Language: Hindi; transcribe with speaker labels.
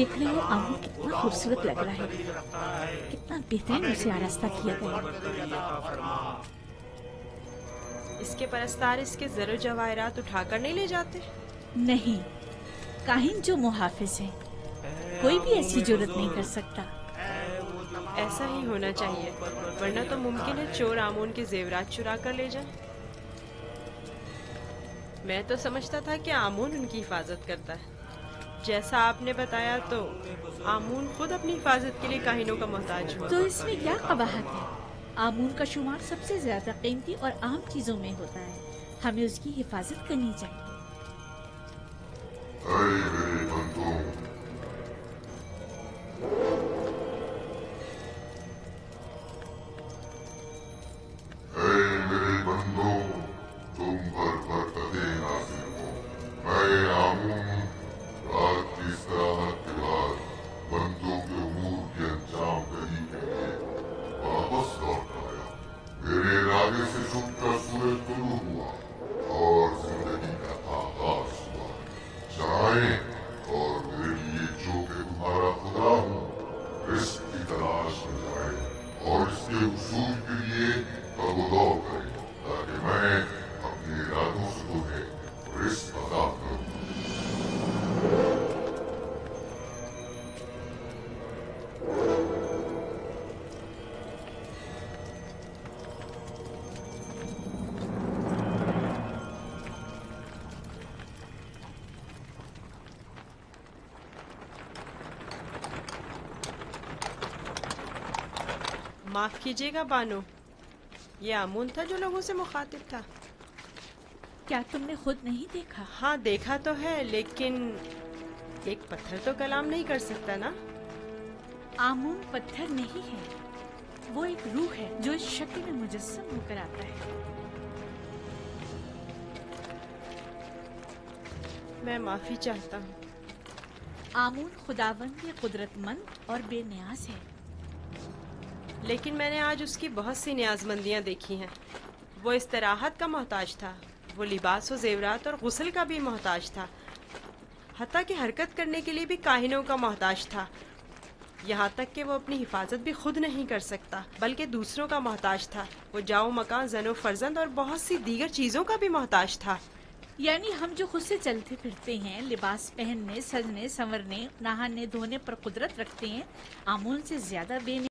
Speaker 1: देख रहे हो आमू कितना खूबसूरत लग रहा है। कितना बेहतरीन उसे आरास्ता किया गया।
Speaker 2: इसके परस्तार इसके जरो जवाहरात उठाकर नहीं ले जाते।
Speaker 1: नहीं काहिन जो मुहाफिज है कोई भी ऐसी ज़रूरत नहीं कर सकता।
Speaker 2: ऐसा ही होना चाहिए वरना तो मुमकिन है चोर आमून के जेवरात चुरा कर ले जाए। मैं तो समझता था कि आमून उनकी हिफाजत करता है। जैसा आपने बताया तो आमून खुद अपनी हिफाजत के लिए काहिनों का मोहताज हुआ।
Speaker 1: तो इसमें क्या कबाहत है? आमून का शुमार सबसे ज़्यादा कीमती और आम चीज़ों में होता है। हमें उसकी हिफाजत करनी चाहिए।
Speaker 3: रिस्क की तलाश में जाए और इसके उसूल के लिए तगदौर करें ताकि मैं
Speaker 2: माफ़ कीजिएगा बानो। ये आमून था जो लोगों से मुखातिब था।
Speaker 1: क्या तुमने खुद नहीं देखा?
Speaker 2: हाँ देखा तो है लेकिन एक पत्थर तो कलाम नहीं कर सकता ना?
Speaker 1: आमून पत्थर नहीं है। वो एक रूह है जो इस शक्ल में मुजस्सम होकर आता है।
Speaker 2: मैं माफ़ी चाहता हूँ।
Speaker 1: आमून खुदावंद ये कुदरतमंद और बेनियाज है।
Speaker 2: लेकिन मैंने आज उसकी बहुत सी न्याजमंदियाँ देखी हैं। वो istirahat का मोहताज था, वो लिबास व जेवरात और गसल का भी मोहताज था। हती कि हरकत करने के लिए भी काहिनों का मोहताज था। यहाँ तक कि वो अपनी हिफाजत भी खुद नहीं कर सकता, बल्कि दूसरों का मोहताज था। वो जाओ मकान, जनो फर्जंद और बहुत सी दीगर चीज़ों का भी मोहताज था।
Speaker 1: यानी हम जो खुद से चलते फिरते हैं, लिबास पहनने, सजने, संवरने, नहाने, धोने पर कुदरत रखते हैं आमून से ज़्यादा बेनियाज